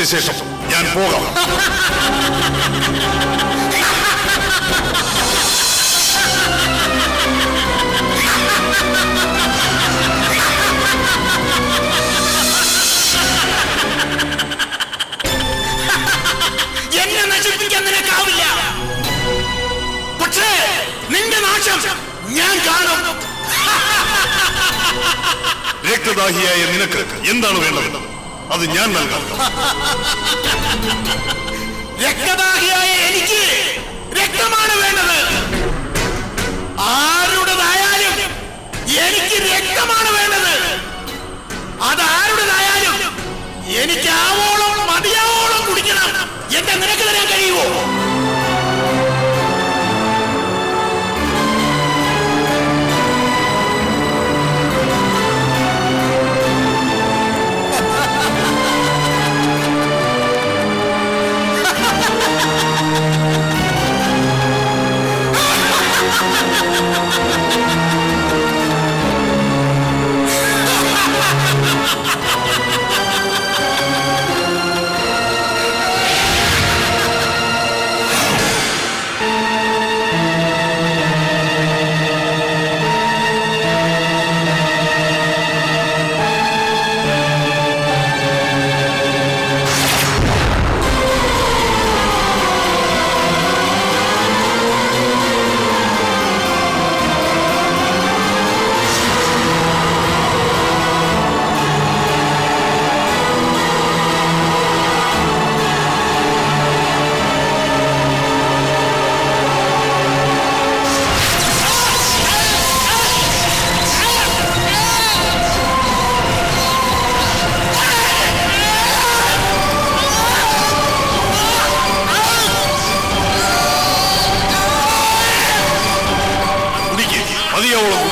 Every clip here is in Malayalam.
സംഭവിച്ച ശേഷം ഞാൻ പോകാം. എന്നെ നശിപ്പിക്കാൻ നിനക്കാവില്ല. പക്ഷേ നിന്റെ നാശം ഞാൻ കാണും. രക്തദാഹിയായ നിനക്ക് എന്താണ് വേണ്ടത്? അത് ഞാൻ നൽകാം. രക്തദാഹിയായ എനിക്ക് രക്തമാണ് വേണ്ടത്. ആരുടേതായാലും എനിക്ക് രക്തമാണ് വേണ്ടത്. അതാരുടേതായാലും എനിക്ക് ആവോളം മതിയാവോളം കുടിക്കണം. എന്റെ നിനക്ക് തരാൻ കഴിയുമോ? Nolan.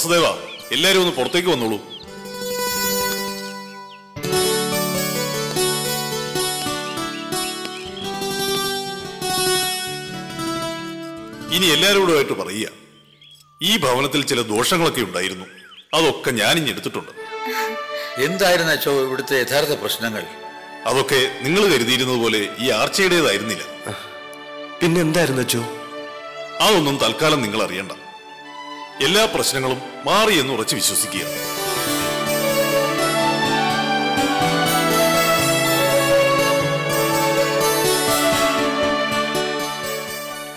വാസുദേവ എല്ലാരും ഒന്ന് പുറത്തേക്ക് വന്നോളൂ. ഇനി എല്ലാവരോടുമായിട്ട് പറയുക. ഈ ഭവനത്തിൽ ചില ദോഷങ്ങളൊക്കെ ഉണ്ടായിരുന്നു. അതൊക്കെ ഞാൻ ഇനി എടുത്തിട്ടുണ്ട്. എന്തായിരുന്നു അച്ചോ ഇവിടുത്തെ യഥാർത്ഥ പ്രശ്നങ്ങൾ? അതൊക്കെ നിങ്ങൾ കരുതിയിരുന്നത് പോലെ ഈ ആർച്ചയുടേതായിരുന്നില്ല. പിന്നെന്തായിരുന്നു അതൊന്നും തൽക്കാലം നിങ്ങൾ അറിയണ്ട. എല്ലാ പ്രശ്നങ്ങളും മാറി എന്ന് ഉറച്ചു വിശ്വസിക്കുക.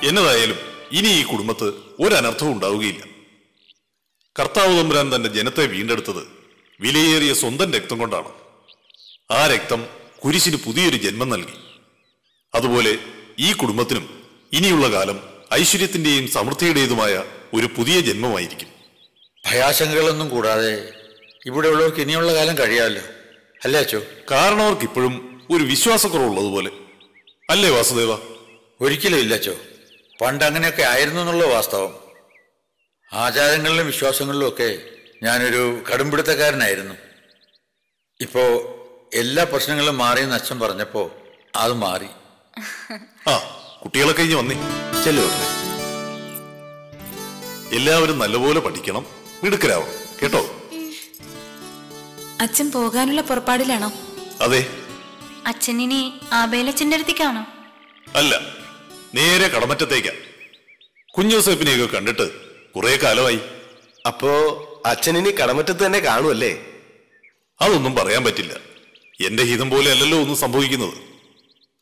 എന്നതായാലും ഇനി ഈ കുടുംബത്ത് ഒരനർത്ഥവും ഉണ്ടാവുകയില്ല. കർത്താവ് തമ്പുരാൻ തന്റെ ജനത്തെ വീണ്ടെടുത്തത് വിലയേറിയ സ്വന്തം രക്തം കൊണ്ടാണ്. ആ രക്തം കുരിശിന് പുതിയൊരു ജന്മം നൽകി. അതുപോലെ ഈ കുടുംബത്തിനും ഇനിയുള്ള കാലം ഐശ്വര്യത്തിന്റെയും സമൃദ്ധിയുടേതുമായ ഒരു പുതിയ ജന്മമായിരിക്കും. ഭയാശങ്കകളൊന്നും കൂടാതെ ഇവിടെ ഉള്ളവർക്ക് ഇനിയുള്ള കാലം കഴിയാമല്ലോ. അല്ലേ അച്ചോ? കാരണവർക്ക് ഇപ്പോഴും ഒരു വിശ്വാസക്കുറവുള്ളതുപോലെ. അല്ലേ വാസുദേവ? ഒരിക്കലും ഇല്ല അച്ചോ. പണ്ട് അങ്ങനെയൊക്കെ ആയിരുന്നു എന്നുള്ള വാസ്തവം. ആചാരങ്ങളിലും വിശ്വാസങ്ങളിലും ഒക്കെ ഞാനൊരു കടുംപിടുത്തക്കാരനായിരുന്നു. ഇപ്പോ എല്ലാ പ്രശ്നങ്ങളും മാറിയെന്ന് അച്ഛൻ പറഞ്ഞപ്പോ അത് മാറി. ആ കുട്ടികളൊക്കെ ഇനി വന്നേ. ചെല്ലു എല്ലാവരും നല്ലപോലെ പഠിക്കണം. മിടുക്കരാവും കേട്ടോ? അച്ഛൻ പോകാനുള്ള പുറപ്പാടിലാണോ? അതെ. അച്ഛനിനി ആബേലച്ഛന്റെ അടുത്തേക്കാണോ? അല്ല. നേരെ കടമറ്റത്തേക്കാ. കുഞ്ഞോസേപ്പിനെയൊക്കെ കണ്ടിട്ട് കുറെ കാലമായി. അപ്പോ അച്ഛനിനി കടമറ്റത്ത് തന്നെ കാണുമല്ലേ അതൊന്നും പറയാൻ പറ്റില്ല. എന്റെ ഹിതം പോലെ അല്ലല്ലോ ഒന്നും സംഭവിക്കുന്നത്.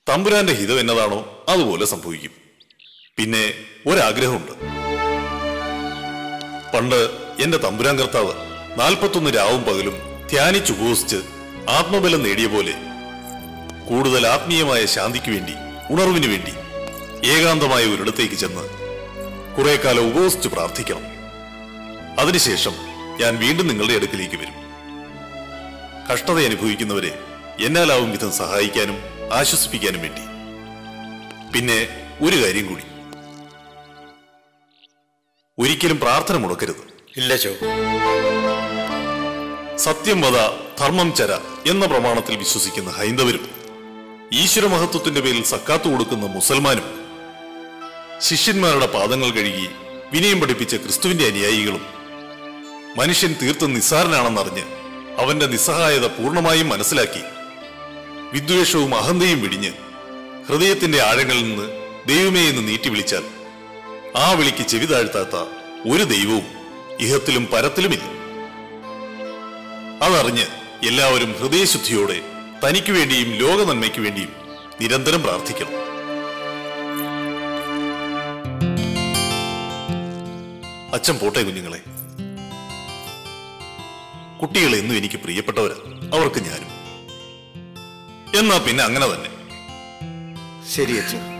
തമ്പുരാന്റെ ഹിതം എന്നതാണോ അതുപോലെ സംഭവിക്കും. പിന്നെ ഒരാഗ്രഹമുണ്ട്. പണ്ട് എന്റെ തമ്പുരാൻ കർത്താവ് നാൽപ്പത്തൊന്ന് രാവും പകലും ധ്യാനിച്ചുപയോഗിച്ച് ആത്മബലം നേടിയ പോലെ കൂടുതൽ ആത്മീയമായ ശാന്തിക്ക് വേണ്ടി ഉണർവിനു വേണ്ടി ഏകാന്തമായ ഒരിടത്തേക്ക് ചെന്ന് കുറെ കാലം ഉപവസിച്ച് പ്രാർത്ഥിക്കണം. അതിനുശേഷം ഞാൻ വീണ്ടും നിങ്ങളുടെ അടുക്കിലേക്ക് വരും. കഷ്ടത അനുഭവിക്കുന്നവരെ എന്നാലാവും വിധം സഹായിക്കാനും ആശ്വസിപ്പിക്കാനും വേണ്ടി. പിന്നെ ഒരു കാര്യം കൂടി. ഒരിക്കലും പ്രാർത്ഥന മുടക്കരുത്. ഇല്ല ചോ. സത്യം വധ ധർമ്മം ചര എന്ന പ്രമാണത്തിൽ വിശ്വസിക്കുന്ന ഹൈന്ദവരും ഈശ്വര മഹത്വത്തിന്റെ പേരിൽ സക്കാത്തു കൊടുക്കുന്ന മുസൽമാനും ശിഷ്യന്മാരുടെ പാദങ്ങൾ കഴുകി വിനയം പഠിപ്പിച്ച ക്രിസ്തുവിന്റെ അനുയായികളും മനുഷ്യൻ തീർത്തും നിസ്സാരനാണെന്നറിഞ്ഞ് അവന്റെ നിസ്സഹായത പൂർണമായും മനസ്സിലാക്കി വിദ്വേഷവും അഹന്തയും വിടിഞ്ഞ് ഹൃദയത്തിന്റെ ആഴങ്ങളിൽ നിന്ന് ദൈവമേ എന്ന് നീട്ടി വിളിച്ചാൽ ആ വിളിക്ക് ചെവി താഴ്ത്താത്ത ഒരു ദൈവവും ഇഹത്തിലും പരത്തിലുമില്ല. അതറിഞ്ഞ് എല്ലാവരും ഹൃദയശുദ്ധിയോടെ തനിക്ക് വേണ്ടിയും ലോക നന്മയ്ക്ക് വേണ്ടിയും നിരന്തരം പ്രാർത്ഥിക്കണം. അച്ഛൻ പോട്ടെ കുഞ്ഞുങ്ങളെ. കുട്ടികൾ എന്നും എനിക്ക് പ്രിയപ്പെട്ടവരാ. അവർക്ക് ഞാനും. എന്നാ പിന്നെ അങ്ങനെ തന്നെ. ശരി അച്ഛൻ.